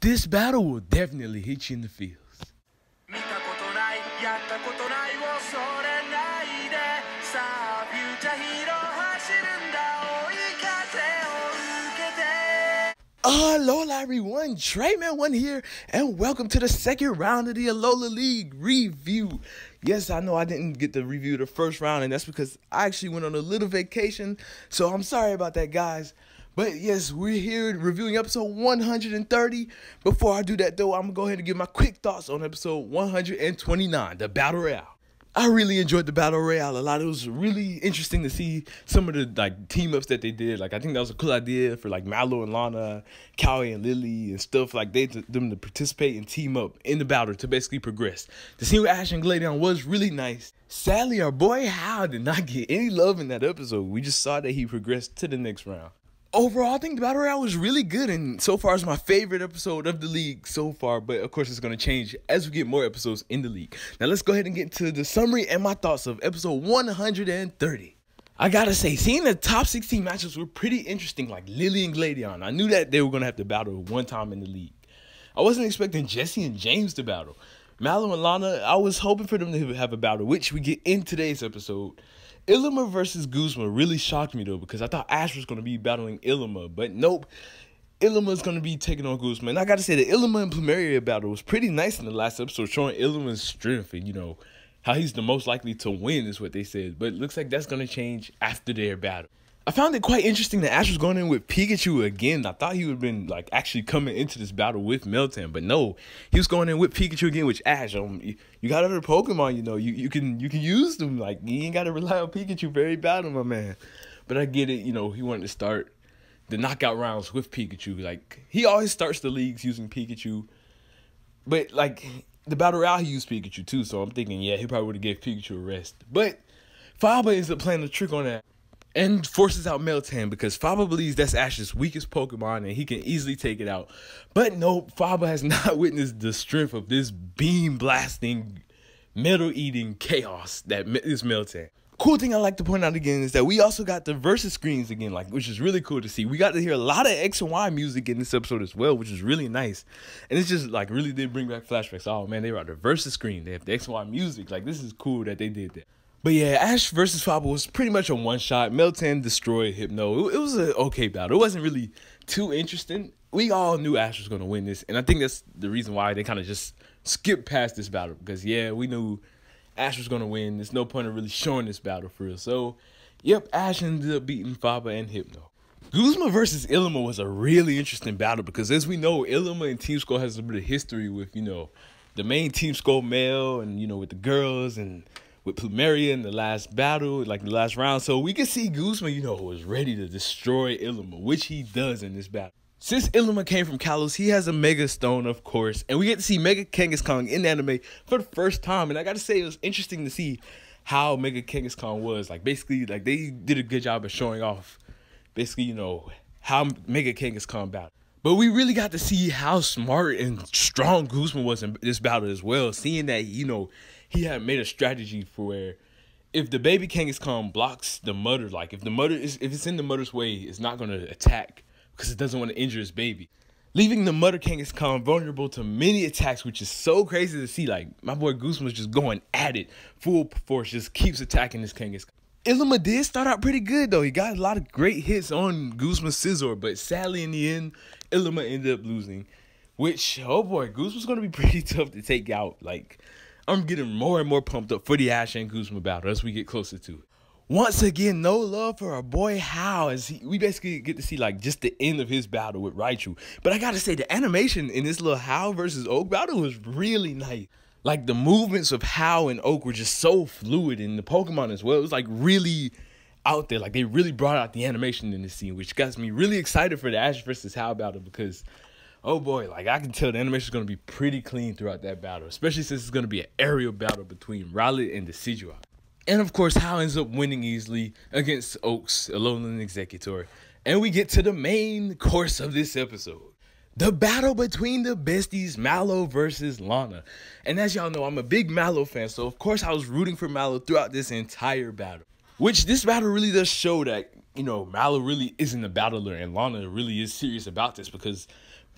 This battle will definitely hit you in the feels. Ah, Hello, everyone. Treman One here, and welcome to the second round of the Alola League review. Yes, I know I didn't get to review the first round, and that's because I actually went on a little vacation. So I'm sorry about that, guys. But yes, we're here reviewing episode 130. Before I do that, though, I'm gonna go ahead and give my quick thoughts on episode 129, the Battle Royale. I really enjoyed the battle royale a lot. It was really interesting to see some of the like team ups that they did. Like I think that was a cool idea for like Mallow and Lana, Kiawe and Lillie and stuff like they them to participate and team up in the battle to basically progress. The scene with Ash and Gladion was really nice. Sadly, our boy Hau did not get any love in that episode. We just saw that he progressed to the next round overall, I think the battle royale was really good, and so far it's my favorite episode of the league so far. But of course, it's gonna change as we get more episodes in the league. Now let's go ahead and get to the summary and my thoughts of episode 130. I gotta say, seeing the top 16 matchups were pretty interesting. Like Lillie and Gladion, I knew that they were gonna have to battle one time in the league. I wasn't expecting Jesse and James to battle. Mallow and Lana, I was hoping for them to have a battle, which we get in today's episode. Ilima versus Guzma really shocked me though because I thought Ash was going to be battling Ilima, but nope. Going to be taking on Guzma. And I got to say, the Ilima and Plumeria battle was pretty nice in the last episode, showing Ilima's strength and, you know, how he's the most likely to win, is what they said. But it looks like that's going to change after their battle. I found it quite interesting that Ash was going in with Pikachu again. I thought he would have been like actually coming into this battle with Meltan, but no, he was going in with Pikachu again, which Ash, um, you, you got other Pokemon, you know, you, you can you can use them. Like you ain't gotta rely on Pikachu every battle, my man. But I get it, you know, he wanted to start the knockout rounds with Pikachu. Like he always starts the leagues using Pikachu. But like the battle royale he used Pikachu too, so I'm thinking, yeah, he probably would have gave Pikachu a rest. But Faba ends up playing a trick on that and forces out Meltan because Faba believes that's Ash's weakest Pokemon and he can easily take it out. But no, Faba has not witnessed the strength of this beam blasting, metal eating chaos that is Meltan. Cool thing I like to point out again is that we also got the versus screens again, like which is really cool to see. We got to hear a lot of X and Y music in this episode as well, which is really nice. And it's just like really did bring back flashbacks. Oh man, they were the versus screen. They have the X and Y music. Like this is cool that they did that. But yeah, Ash versus Faba was pretty much a one shot. Meltan destroyed Hypno. It, was an okay battle. It wasn't really too interesting. We all knew Ash was going to win this. And I think that's the reason why they kind of just skipped past this battle. Because yeah, we knew Ash was going to win. There's no point of really showing this battle for real. So, yep, Ash ended up beating Faba and Hypno. Guzma versus Ilima was a really interesting battle because as we know, Ilima and Team Skull has a bit of history with, you know, the main Team Skull male and, you know, with the girls and with Plumeria in the last battle, like the last round. So we can see Guzma, you know, was ready to destroy Ilima, which he does in this battle. Since Ilima came from Kalos, he has a Mega Stone, of course, and we get to see Mega Kangaskhan in anime for the first time. And I gotta say, it was interesting to see how Mega Kangaskhan was. Like, basically, like they did a good job of showing off, basically, you know, how Mega Kangaskhan battled. But we really got to see how smart and strong Guzma was in this battle as well. Seeing that, you know, he had made a strategy for where if the baby Kangaskhan blocks the mother, like if the mother is if it's in the mother's way, it's not gonna attack because it doesn't want to injure its baby. Leaving the mother Kangaskhan vulnerable to many attacks, which is so crazy to see. Like my boy Goose was just going at it full force, just keeps attacking this Kangaskhan. Ilima did start out pretty good though. He got a lot of great hits on Guzma's Scizor, but sadly in the end, Ilima ended up losing. Which oh boy, Guzma's gonna be pretty tough to take out. Like I'm getting more and more pumped up for the Ash and Guzma battle as we get closer to it. Once again, no love for our boy Hau as he, we basically get to see like just the end of his battle with Raichu. But I gotta say, the animation in this little Hau versus Oak battle was really nice. Like the movements of Hau and Oak were just so fluid, and the Pokemon as well. It was like really out there. Like they really brought out the animation in this scene, which got me really excited for the Ash versus Hau battle because oh boy, like I can tell the animation is going to be pretty clean throughout that battle, especially since it's going to be an aerial battle between Rowlet and Decidueye. And of course, Hau ends up winning easily against Oaks, Alolan Exeggutor. And we get to the main course of this episode. The battle between the besties, Mallow versus Lana. And as y'all know, I'm a big Mallow fan, so of course I was rooting for Mallow throughout this entire battle. Which this battle really does show that, you know, Mallow really isn't a battler and Lana really is serious about this because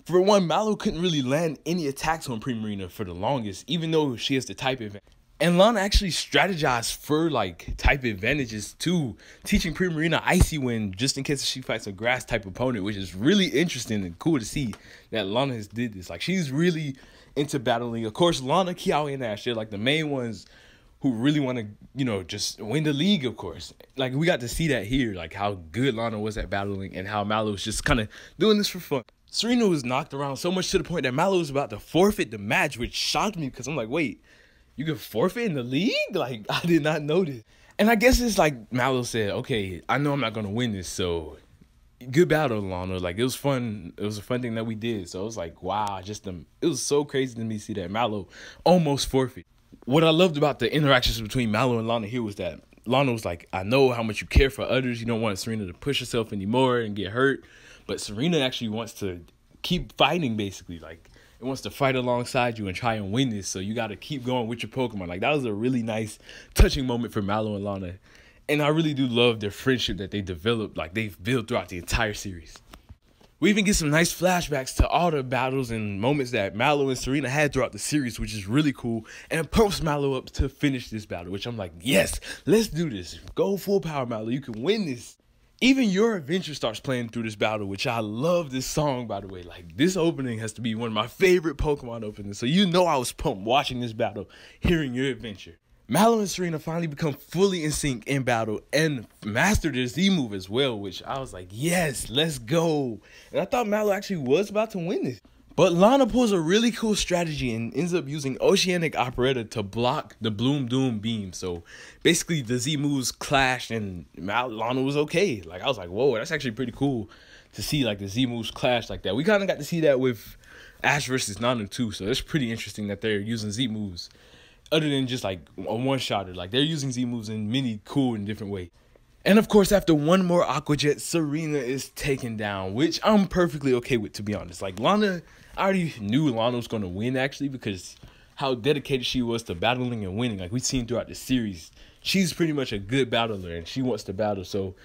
For one, Mallow couldn't really land any attacks on Primarina for the longest, even though she has the type advantage. And Lana actually strategized for like type advantages too, teaching Primarina Icy Wind just in case she fights a grass type opponent, which is really interesting and cool to see that Lana has did this. Like she's really into battling. Of course, Lana, Kiawe, and Ash, they're like the main ones who really want to, you know, just win the league, of course. Like we got to see that here, like how good Lana was at battling and how Mallow was just kind of doing this for fun. Tsareena was knocked around so much to the point that Mallow was about to forfeit the match, which shocked me because I'm like, wait, you can forfeit in the league? Like, I did not know this. And I guess it's like Mallow said, okay, I know I'm not gonna win this, so good battle, Lana. Like it was fun. It was a fun thing that we did. So it was like, wow, just um, it was so crazy to me see that Mallow almost forfeit. What I loved about the interactions between Mallow and Lana here was that Lana was like, I know how much you care for others. You don't want Tsareena to push herself anymore and get hurt. But Tsareena actually wants to keep fighting, basically. Like it wants to fight alongside you and try and win this. So you got to keep going with your Pokemon. Like that was a really nice, touching moment for Mallow and Lana. And I really do love their friendship that they developed, like they've built throughout the entire series. We even get some nice flashbacks to all the battles and moments that Mallow and Tsareena had throughout the series, which is really cool. And pumps Mallow up to finish this battle, which I'm like, yes, let's do this. Go full power, Mallow. You can win this. Even Your Adventure starts playing through this battle, which I love this song, by the way. Like, this opening has to be one of my favorite Pokemon openings. So, you know, I was pumped watching this battle, hearing Your Adventure. Mallow and Tsareena finally become fully in sync in battle and master their Z move as well, which I was like, yes, let's go. And I thought Mallow actually was about to win this. But Lana pulls a really cool strategy and ends up using Oceanic Operetta to block the Bloom Doom beam. So basically, the Z moves clashed and Lana was okay. Like, I was like, whoa, that's actually pretty cool to see like the Z moves clash like that. We kind of got to see that with Ash versus Nanu too. So it's pretty interesting that they're using Z moves other than just like a one shotter. Like, they're using Z moves in many cool and different ways. And of course, after one more Aqua Jet, Tsareena is taken down, which I'm perfectly okay with, to be honest. Like, Lana I already knew Lana was going to win actually because how dedicated she was to battling and winning. Like we've seen throughout the series, she's pretty much a good battler and she wants to battle. So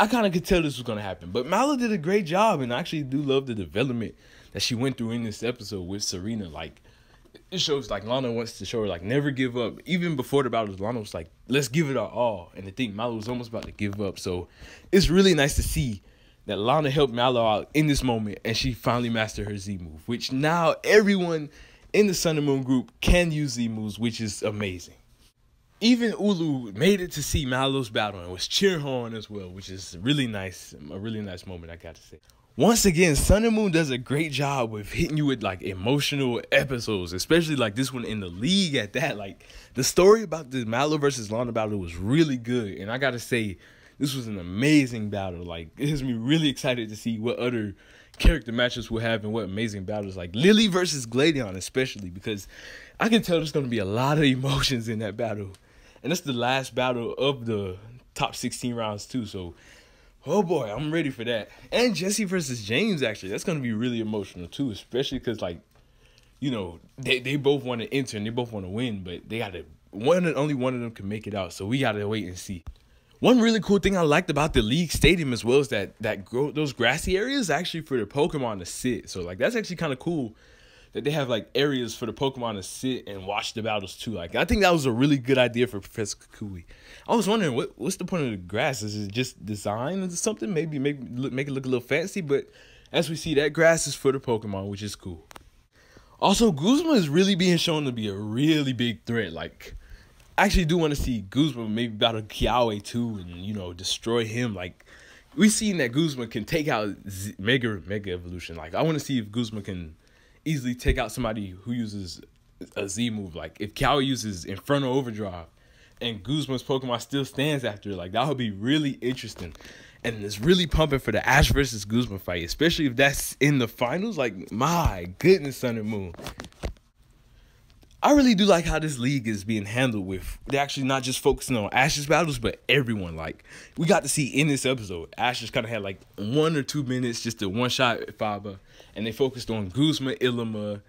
I kind of could tell this was going to happen. But Mallow did a great job, and I actually do love the development that she went through in this episode with Tsareena. Like it shows like Lana wants to show her like never give up. Even before the battle, Lana was like, let's give it our all. And I think Mallow was almost about to give up. So it's really nice to see that Lana helped Mallow out in this moment and she finally mastered her Z move, which now everyone in the Sun and Moon group can use Z moves, which is amazing. Even Ulu made it to see Mallow's battle and was cheering her on as well, which is really nice, a really nice moment, I got to say. Once again, Sun and Moon does a great job with hitting you with like emotional episodes, especially like this one in the league at that. Like the story about the Mallow versus Lana battle was really good, and I gotta say, this was an amazing battle. Like it has me really excited to see what other character matches we'll have and what amazing battles like Lillie versus Gladion especially because I can tell there's gonna be a lot of emotions in that battle. And that's the last battle of the top 16 rounds too. So oh boy, I'm ready for that. And Jesse versus James actually, that's gonna be really emotional too, especially because like, you know, they, they both want to enter and they both want to win, but they gotta one and only one of them can make it out. So we gotta wait and see. One really cool thing I liked about the league stadium as well is that that grow, those grassy areas actually for the Pokemon to sit. So like that's actually kind of cool that they have like areas for the Pokemon to sit and watch the battles too. Like I think that was a really good idea for Professor Kukui. I was wondering what what's the point of the grass? Is it just design or something? Maybe make make it look a little fancy, but as we see, that grass is for the Pokemon, which is cool. Also, Guzma is really being shown to be a really big threat. Like I actually do want to see Guzma maybe battle Kiawe too, and you know destroy him. Like we've seen that Guzma can take out Z- Mega Mega Evolution. Like I want to see if Guzma can easily take out somebody who uses a Z move. Like if Kiawe uses Inferno Overdrive, and Guzma's Pokemon still stands after, like that would be really interesting. And it's really pumping for the Ash versus Guzma fight, especially if that's in the finals. Like my goodness, Sun and Moon. I really do like how this league is being handled with they're actually not just focusing on Ash's battles, but everyone. Like we got to see in this episode, Ash just kind of had like one or two minutes just to one shot Faba, and they focused on Guzma, Ilima,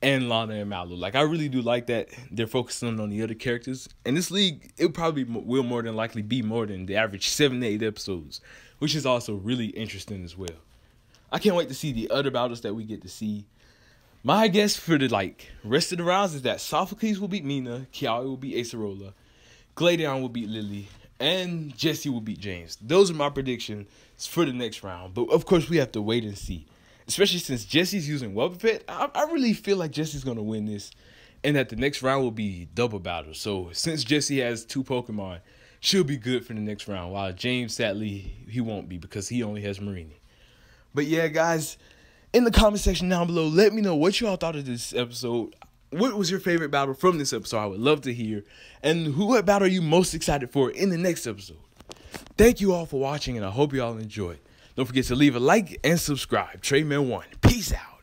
and Lana and Mallow. Like I really do like that they're focusing on the other characters. And this league, it probably will more than likely be more than the average seven to eight episodes, which is also really interesting as well. I can't wait to see the other battles that we get to see. My guess for the like rest of the rounds is that Sophocles will beat Mina, Kiawe will beat Acerola, Gladion will beat Lillie, and Jesse will beat James. Those are my predictions for the next round. But of course, we have to wait and see. Especially since Jesse's using Wobbuffet, I, I really feel like Jesse's gonna win this, and that the next round will be double battle. So since Jesse has two Pokemon, she'll be good for the next round. While James, sadly, he won't be because he only has Mareanie. But yeah, guys, in the comment section down below, let me know what y'all thought of this episode. What was your favorite battle from this episode? I would love to hear. And who what battle are you most excited for in the next episode? Thank you all for watching, and I hope you all enjoyed. Don't forget to leave a like and subscribe. Treman1. Peace out.